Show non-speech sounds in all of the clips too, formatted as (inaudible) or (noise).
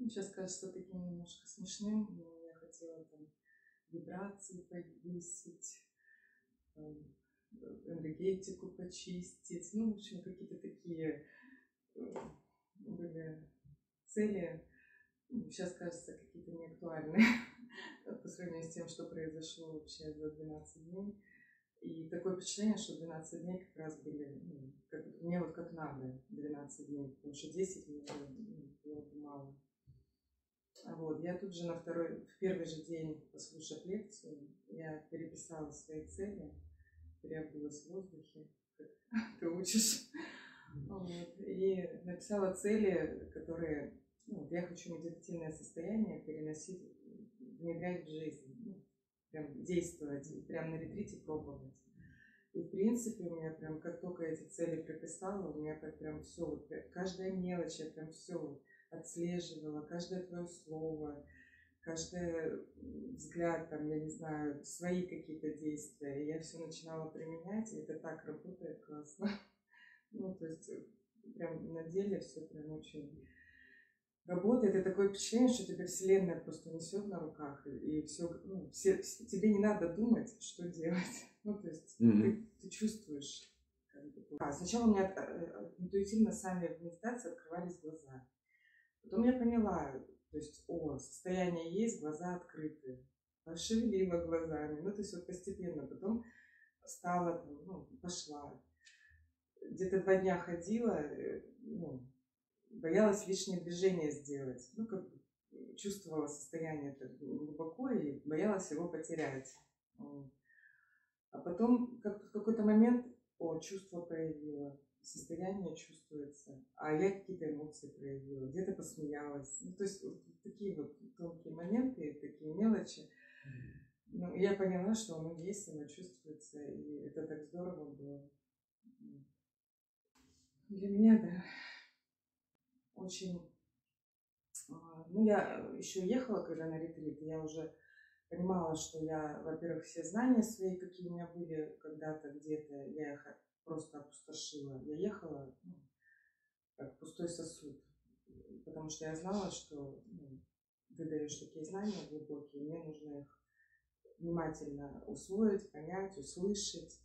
ну, сейчас кажется таким немножко смешным, но я хотела там вибрации повысить, там, энергетику почистить, ну, в общем, какие-то такие э, были цели, ну, сейчас кажется, какие-то неактуальные (laughs) по сравнению с тем, что произошло вообще за 12 дней. И такое впечатление, что 12 дней как раз были, ну, как, мне вот как надо 12 дней, потому что 10 мне ну, было бы мало. Вот, я тут же на второй, в первый же день, послушав лекцию, я переписала свои цели, переобулась в воздухе, как (laughs) ты учишь. Вот, и написала цели, которые ну, я хочу медитативное состояние переносить, внедрять в жизнь, ну, прям действовать, прям на ретрите пробовать. И в принципе у меня прям, как только эти цели прописала, у меня так прям все, каждая мелочь, я прям все отслеживала, каждое твое слово, каждый взгляд, там, я не знаю, свои какие-то действия. И я все начинала применять, и это так работает классно. (laughs) Ну, то есть прям на деле все прям очень работает, и такое впечатление, что тебя Вселенная просто несет на руках, и все, ну, все, тебе не надо думать, что делать. (laughs) Ну, то есть mm-hmm. ты, ты чувствуешь. А, сначала у меня э, э, интуитивно сами в медитации открывались глаза. Потом я поняла, то есть, о, состояние есть, глаза открыты. Пошевелила глазами, ну, то есть вот постепенно. Потом стала, ну, пошла. Где-то два дня ходила, э, ну, боялась лишнее движение сделать. Ну, как чувствовала состояние это глубоко и боялась его потерять. А потом как в какой-то момент, о, чувство проявило, состояние чувствуется, а я какие-то эмоции проявила, где-то посмеялась. Ну, то есть вот такие вот тонкие моменты, такие мелочи. Ну, я поняла, что оно есть, оно чувствуется, и это так здорово было. Для меня, да очень... А, ну, я еще ехала, когда на ретрит, я уже понимала, что я, во-первых, все знания свои, какие у меня были когда-то где-то, я их просто опустошила. Я ехала ну, как пустой сосуд, потому что я знала, что ну, ты даешь такие знания глубокие, мне нужно их внимательно усвоить, понять, услышать.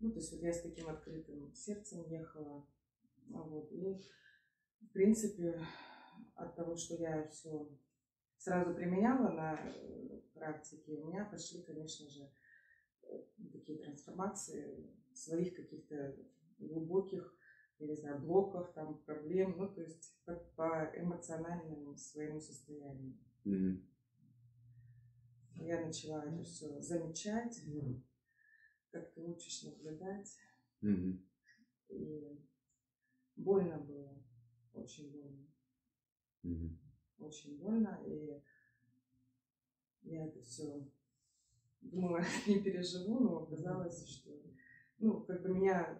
Ну, то есть вот я с таким открытым сердцем ехала. Вот, и в принципе, от того, что я все сразу применяла на э, практике, у меня пошли, конечно же, э, такие трансформации своих каких-то глубоких, я не знаю, блоков, там, проблем, ну, то есть по, по эмоциональному своему состоянию. Mm-hmm. Я начала это все замечать, mm-hmm. как ты учишь наблюдать. Mm-hmm. И больно было очень больно. Mm-hmm. Очень больно. И я это все думала, (laughs) не переживу, но оказалось, что ну, как бы меня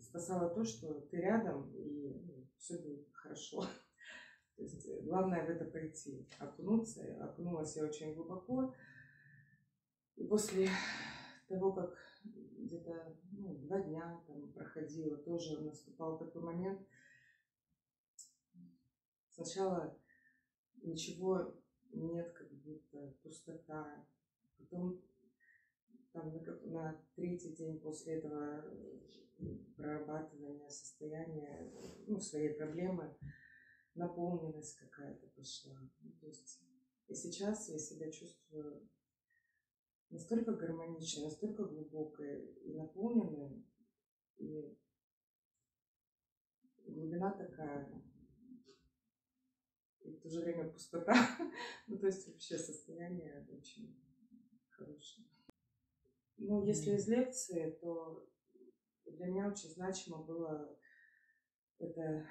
спасало то, что ты рядом, и ну, все будет хорошо. То есть э, главное в это пойти, окунуться. Окунулась я очень глубоко. И после того, как где-то ну, два дня там проходило, тоже наступал такой момент, Сначала ничего нет, как будто пустота. Потом там, на, на третий день после этого э, прорабатывания состояния, ну, своей проблемы, наполненность какая-то пошла. Ну, то есть и сейчас я себя чувствую настолько гармоничной, настолько глубокой и наполненной, и глубина такая, и в то же время пустота. (laughs) ну, то есть вообще состояние очень хорошее. Ну, если из лекции, то для меня очень значимо было это,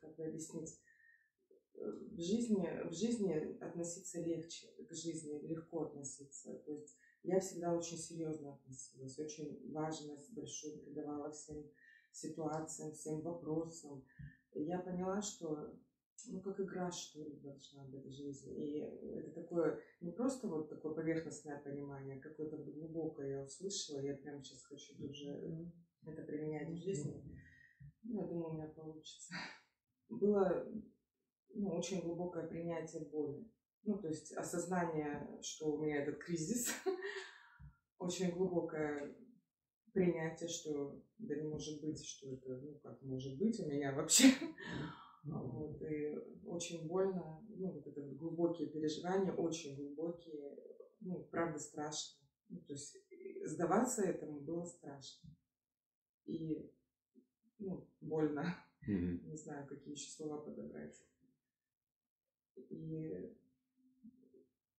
как бы объяснить, в жизни, в жизни относиться легче, к жизни легко относиться. То есть я всегда очень серьезно относилась, очень важность большую придавала всем ситуациям, всем вопросам я поняла, что ну, как игра, что ли, должна быть в жизни. И это такое, не просто вот такое поверхностное понимание, а какое-то глубокое я услышала, я прямо сейчас хочу тут же это применять в жизни. Ну, я думаю, у меня получится. Было ну, очень глубокое принятие боли. Ну, то есть осознание, что у меня этот кризис, (laughs) очень глубокое принятие, что да не может быть, что это, ну, как может быть у меня вообще. Вот, и очень больно, ну, вот это глубокие переживания, очень глубокие, ну, правда страшно. Ну, то есть сдаваться этому было страшно. И, ну, больно. Мгм. Не знаю, какие еще слова подобрать. И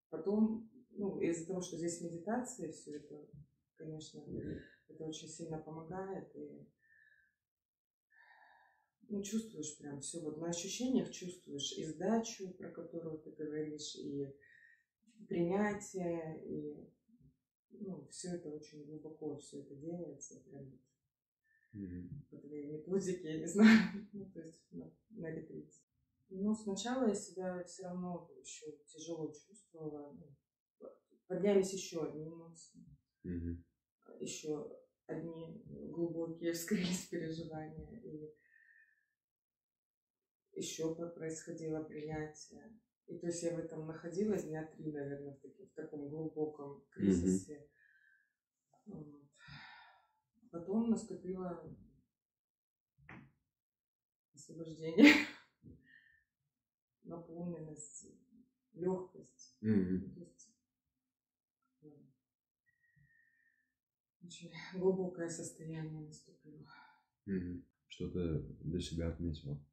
потом, ну, из-за того, что здесь медитация, все это, конечно, это очень сильно помогает. И ну, чувствуешь прям все, вот на ощущениях чувствуешь и сдачу, про которую ты говоришь, и принятие, и ну, все это очень глубоко, все это делается, прям вот Мгм. по твоей методике, я не (laughs) знаю, ну, то есть на, на ретрите. Но сначала я себя все равно еще тяжело чувствовала. ну, поднялись еще одни эмоции, Мгм. еще одни глубокие (laughs) вскрылись переживания. И еще происходило принятие. И то есть я в этом находилась дня три, наверное, в, таки- в таком глубоком кризисе. Вот. Потом наступило освобождение, (laughs) наполненность, легкость. Мгм. То есть очень глубокое состояние наступило. Мгм. Что ты для себя отметила?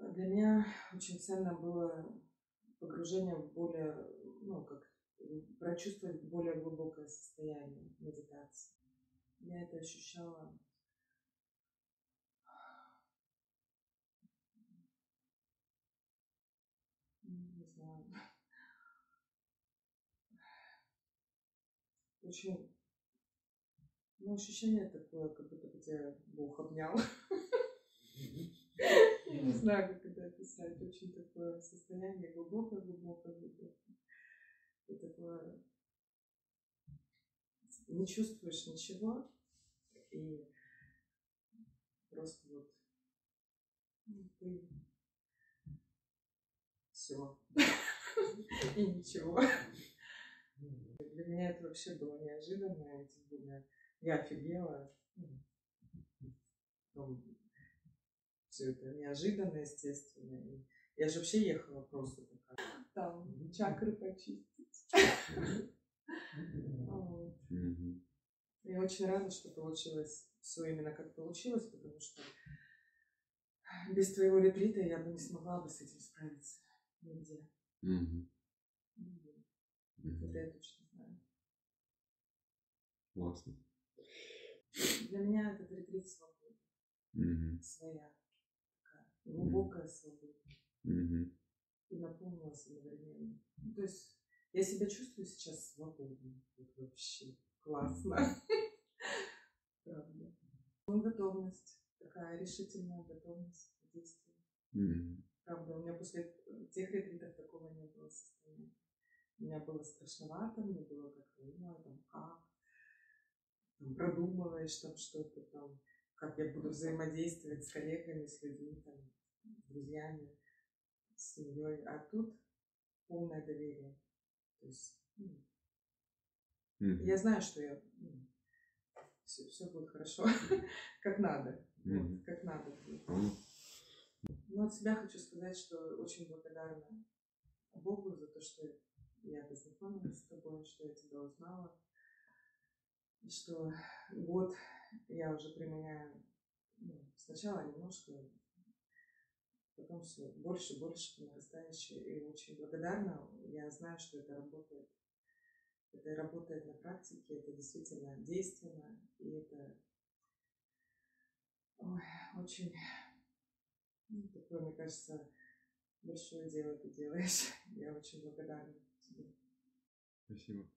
Для меня очень ценно было погружение в более, ну, как прочувствовать более глубокое состояние медитации. Я это ощущала не знаю, очень, ну, ощущение такое, как будто бы тебя Бог обнял. Я не знаю, как это описать. Очень такое состояние глубокое-глубокое, глубокое. Ты такое не чувствуешь ничего, и просто вот ну, ты все. (laughs) И ничего. Для меня это вообще было неожиданно, и тем более я офигела. Все это неожиданно, естественно. И я же вообще ехала просто такая. Там чакры почистить. Вот. Мгм. Я очень рада, что получилось все именно как получилось, потому что без твоего ретрита я бы не смогла бы с этим справиться нигде. Мгм. Это я точно знаю. Классно. Для меня этот ретрит свобода. Мгм. Своя. Глубокая свобода. Мгм. И наполнилась одновременно. Ну, то есть я себя чувствую сейчас свободно. Вот вообще классно. (laughs) Правда. Ну, готовность. Такая решительная готовность к действию. Правда, у меня после тех ретритов такого не было состояния. У меня было страшновато, мне было как-то, знаю, там, как, там, продумываешь там что-то там, как я буду взаимодействовать с коллегами, с людьми, там, друзьями, с семьей. А тут полное доверие. То есть, ну, Мгм. я знаю, что я, все, будет хорошо, (laughs) как надо, Мгм. вот, как надо будет. Понял? Ну, от себя хочу сказать, что очень благодарна Богу за то, что я познакомилась с тобой, что я тебя узнала. Что год я уже применяю ну, сначала немножко, потом все больше, больше по нарастающей. И очень благодарна. Я знаю, что это работает. Это работает на практике, это действительно действенно, и это ой, очень ну, такое, мне кажется, большое дело ты делаешь. (laughs) Я очень благодарна тебе. Спасибо.